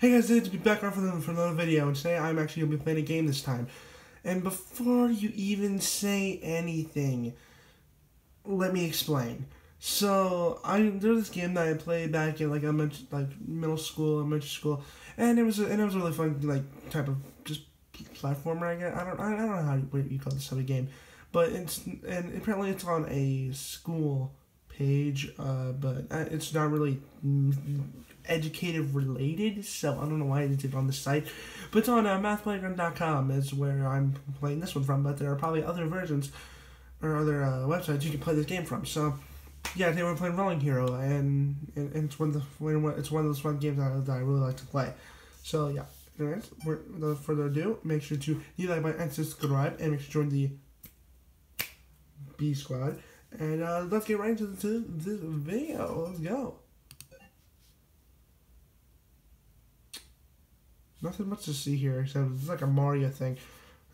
Hey guys, it's be back for, the, for another video, and today I'm actually going to be playing a game this time. And before you even say anything, let me explain. So, I there's this game that I played back in like I elementary, like middle school, elementary school, and it was a, and it was a really fun like type of just platformer. I guess I don't I don't know how you, you call this type of game, but it's and apparently it's on a school page, uh, but uh, it's not really educative related, so I don't know why it's on the site. But it's on uh, mathplayground.com is where I'm playing this one from, but there are probably other versions or other uh, websites you can play this game from. So, yeah, today we're playing Rolling Hero, and, and, and it's one of the it's one of those fun games that, that I really like to play. So, yeah. Anyways, without further ado, make sure to like, button, and subscribe, and make sure to join the Bee Squad. And uh, let's get right into this video. Let's go. Nothing much to see here except it's like a Mario thing.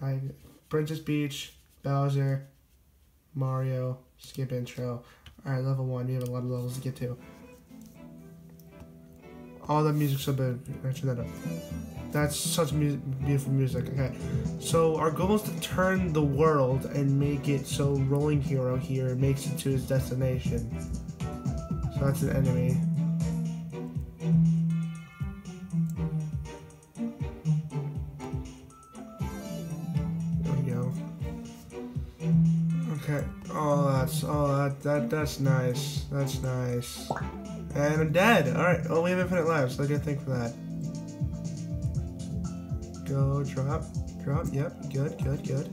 Like Princess Peach, Bowser, Mario, skip intro. Alright, level one. We have a lot of levels to get to. All that music's so good. Turn that up. That's such mu beautiful music. Okay, so our goal is to turn the world and make it so Rolling Hero here makes it to his destination. So that's an enemy. That that that's nice. That's nice. And I'm dead. All right. Oh, we have infinite lives. So good thing for that. Go drop, drop. Yep. Good. Good. Good.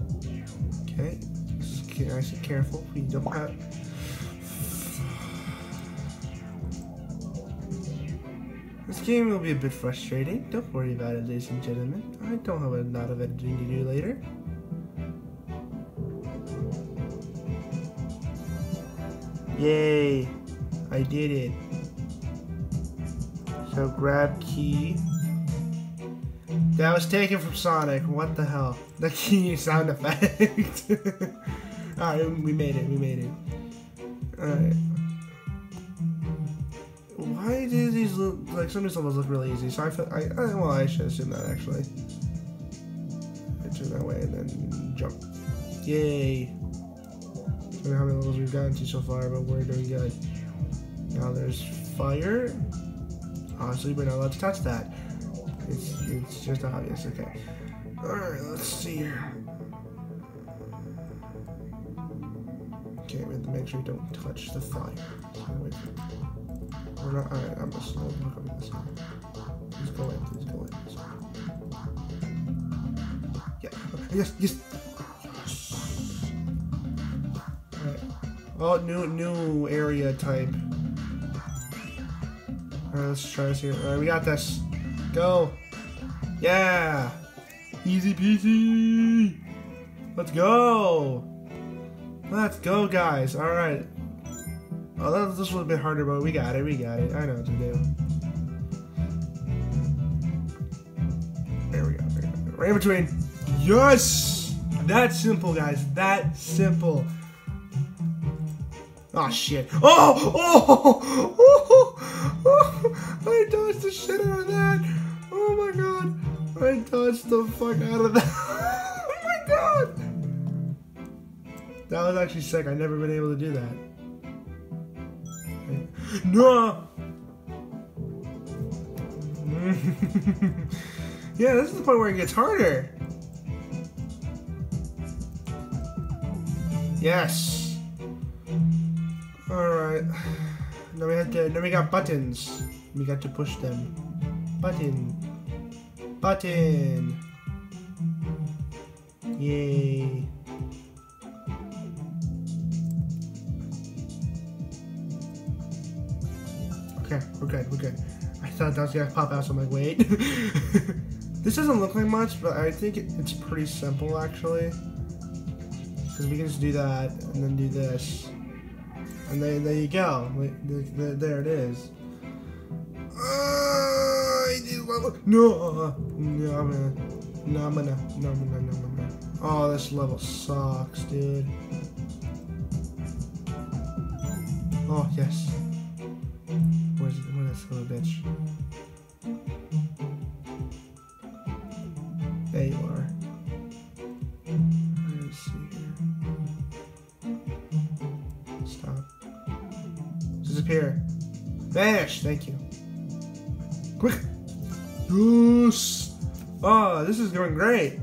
Okay. Just nice and careful. We don't have. This game will be a bit frustrating. Don't worry about it, ladies and gentlemen. I don't have a lot of editing to do later. Yay! I did it. So grab key. That was taken from Sonic. What the hell? The key sound effect. Alright, we made it. We made it. Alright. Why do these look like some of these levels look really easy? So I feel I, I well I should assume that actually. I turn that way and then jump. Yay! I don't know how many levels we've gotten to so far, but we're doing good. Now there's fire. Honestly, we're not allowed to touch that. It's, it's just obvious. Okay. Alright, let's see here. Okay, we have to make sure we don't touch the fire. We're not. Alright, I'm going to look this side. Please go in, please go in. Yeah. Yes, yes. Oh, new new area type. Alright, let's try this here. Alright, we got this. Go. Yeah. Easy peasy. Let's go. Let's go, guys. Alright. Oh, that, this was a bit harder, but we got it. We got it. I know what to do. There we go. There we go. Right in between. Yes! That simple, guys. That simple. Oh shit. Oh! Oh! Oh! oh! I dodged the shit out of that! Oh my god! I dodged the fuck out of that! oh my god! That was actually sick. I've never been able to do that. No! yeah, this is the point where it gets harder. Yes. Alright. Now we have to now we got buttons. We got to push them. Button. Button. Yay. Okay, we're good, we're good. I thought that was gonna pop out, so I'm like, wait. this doesn't look like much, but I think it, it's pretty simple actually. Because we can just do that, and then do this. And there, there you go. There, it is. Uh, no, no, I'm gonna, no, I'm gonna, no, no, no, no, no. Oh, this level sucks, dude. Oh, yes. Where's, where's that son bitch? Disappear. Vanish. Thank you. Quick. Yes. Oh, this is going great.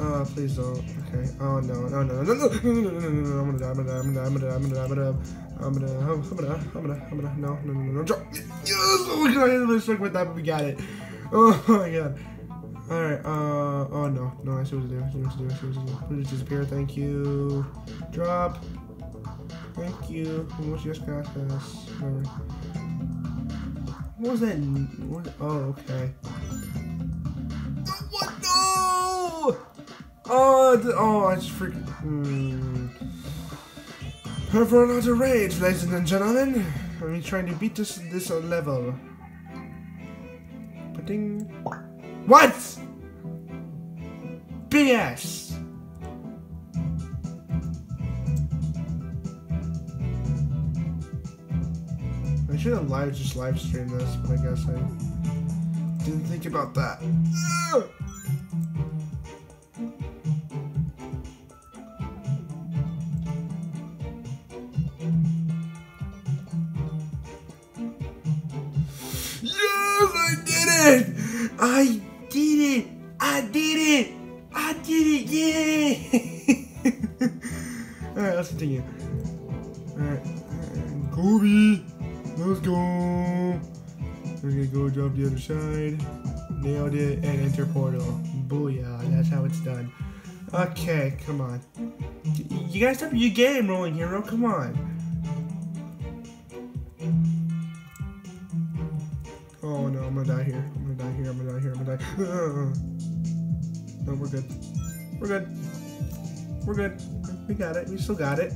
Oh, please don't. Okay. Oh no, no, no, no, no, no, no, no, no, no, no. I'm gonna die. I'm gonna die. I'm gonna die. I'm gonna die. I'm gonna die. I'm gonna. I'm gonna. I'm gonna. I'm gonna. No, no, no, no. Drop. Yes. Oh my god. I was stuck with that, but we got it. Oh my god. All right. Uh. Oh no. No. I see what to do. I see what to do. I see what to do. Please disappear. Thank you. Drop. Thank you. Got this. What was that? What? Oh, okay. What? No! Oh, th- oh, I just freaking. Hmm. I've run rage, ladies and gentlemen. I'm trying to beat this this level. Ding. What? BS. Should have live just live streamed this, but I guess I didn't think about that. Yes, I did it! I did it! I did it! I did it! Yeah! Alright, let's continue. Alright. Kobe! Let's go! We're gonna go drop the other side. Nailed it and enter portal. Booyah, that's how it's done. Okay, come on. You guys have your game rolling, hero. Come on. Oh no, I'm gonna die here. I'm gonna die here. I'm gonna die here. I'm gonna die. no, we're good. We're good. We're good. We got it. We still got it.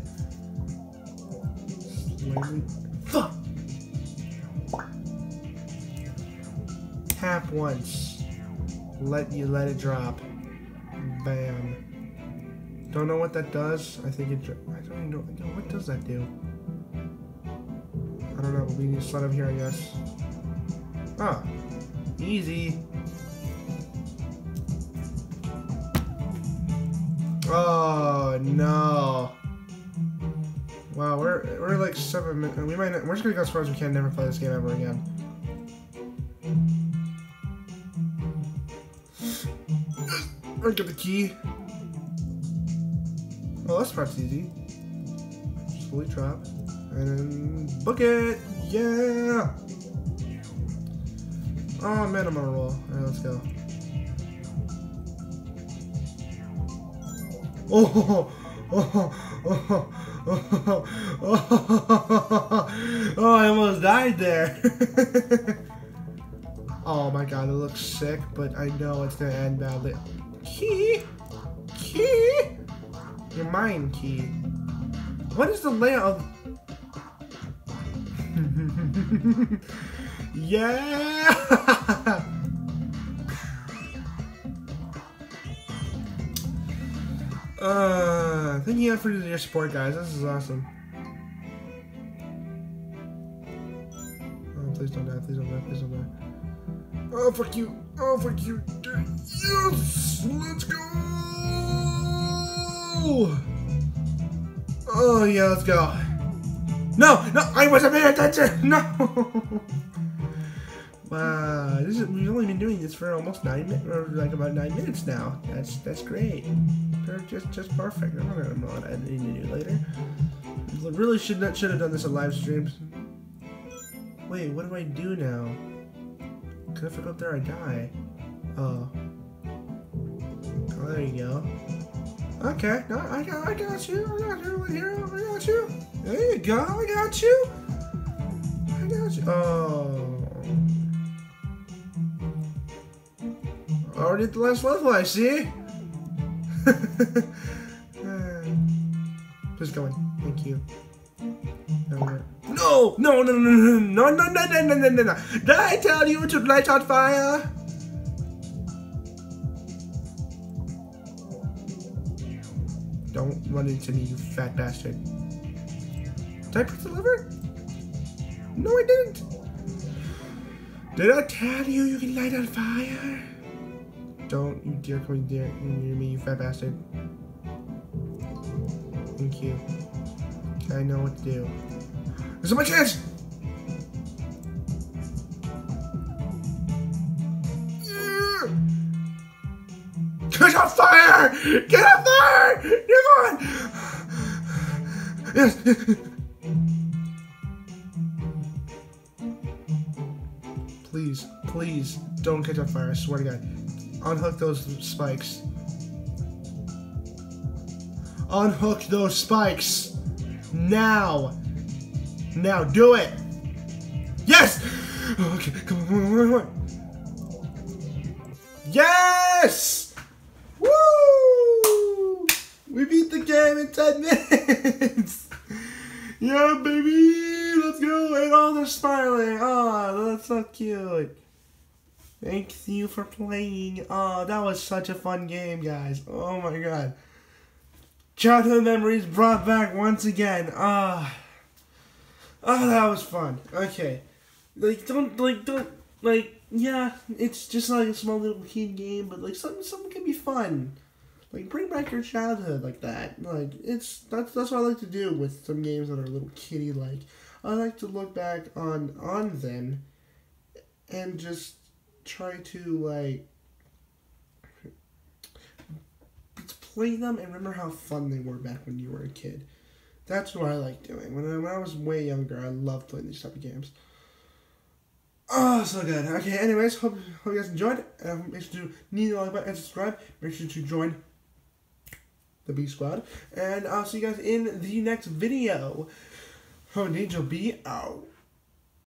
Fuck! Tap once. Let you let it drop. Bam. Don't know what that does. I think it. I don't even know. What does that do? I don't know. We need to slide up here, I guess. Ah, easy. Oh no. Wow, we're we're like seven minutes. We might. Not, we're just gonna go as far as we can. Never play this game ever again. Or get the key. Oh, this part's easy. Slowly drop and then book it. Yeah. Oh man, I'm on a roll. Alright, let's go. Oh, oh, oh, oh, oh, oh, I almost died there. oh my god, it looks sick, but I know it's gonna end badly. Key? Key? Your mind key. What is the layout of... yeah! uh, thank you for your support, guys. This is awesome. Oh, please don't die. Please don't die. Please don't die. Oh, fuck you. Oh, fuck you. Yes! Let's go! Oh, yeah, let's go. No, no, I wasn't paying attention. No. wow, this is, we've only been doing this for almost nine minutes, or like about nine minutes now. That's that's great. Just just perfect. I'm not gonna I need to do later. Really should not should have done this on live streams. Wait, what do I do now? Cause if I go up there, I die. Oh. Oh, there you go. Okay, no, I got, I got you, I got you, hero, I got you. There you go, I got you. I got you. Oh. Already at the last level, I see. Please go in. Thank you. No, no, no, no, no, no, no, no, no, no, no, no, no, no. Did I tell you to light on fire? Don't run into me, you fat bastard. Did I press the lever? No, I didn't. Did I tell you you can light on fire? Don't you dare come near, near me, you fat bastard. Thank you. I know what to do. This is my chance. Get on fire! Get on fire! Come on! Yes. Please, please, don't catch on fire. I swear to God. Unhook those spikes. Unhook those spikes. Now. Now, do it. Yes! Okay, come on, come on, come on. Yes! Woo! We beat the game in 10 minutes! Yeah, baby! Let's go! And oh, they're smiling! Oh, that's so cute. Thank you for playing. Oh, that was such a fun game, guys. Oh my god. Childhood memories brought back once again. Ah. Oh, that was fun. Okay. Like, don't, like, don't, like, yeah, it's just like a small little kid game, but like something, something can be fun. Like bring back your childhood like that. Like it's that's that's what I like to do with some games that are a little kiddie like. I like to look back on on them and just try to like play them and remember how fun they were back when you were a kid. That's what I like doing. When I, when I was way younger, I loved playing these type of games. Oh, so good. Okay, anyways, hope, hope you guys enjoyed. Make sure to need a like button and subscribe. Make sure to join the Bee Squad. And I'll see you guys in the next video. Oh, Angel B out.